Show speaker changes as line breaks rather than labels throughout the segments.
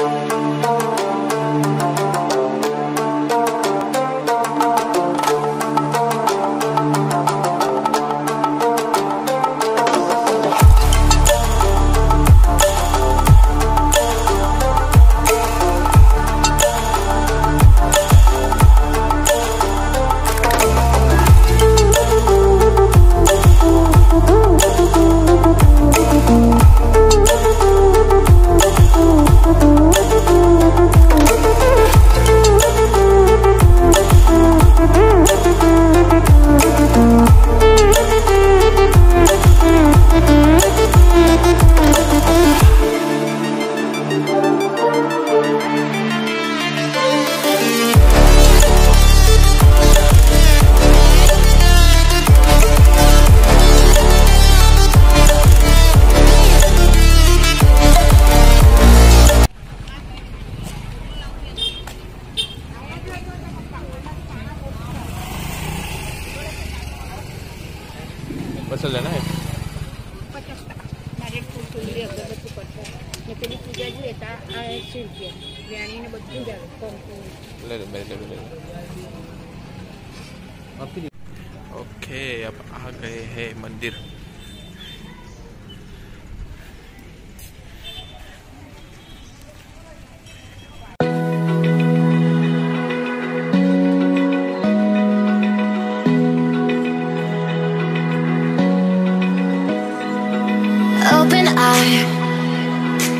Bye. Oke, પેલી પૂજા જોઈએ તો
Open eye.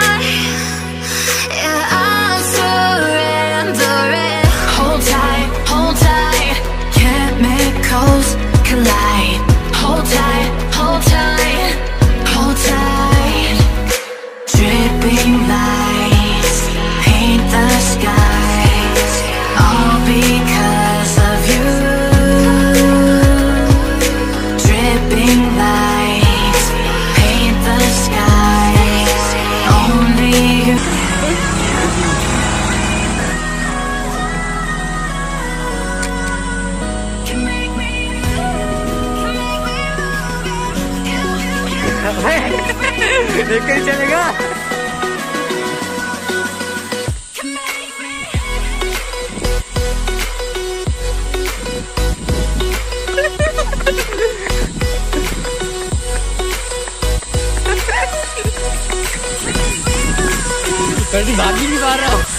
Yeah, I'm 여기까지
자네가 빨리 만들지
마라.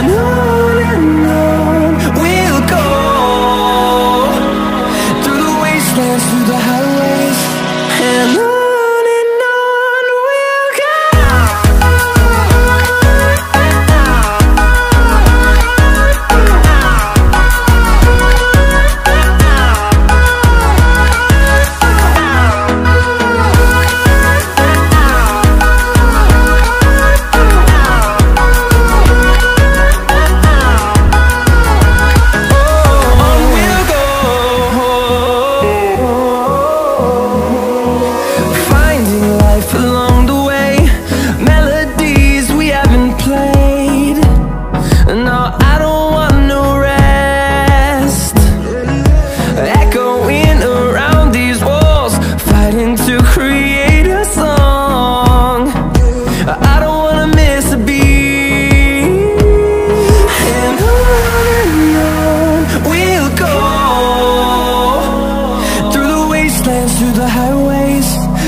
life along the way. Melodies we haven't played. No, I don't want no rest. Echoing around these walls Fighting to create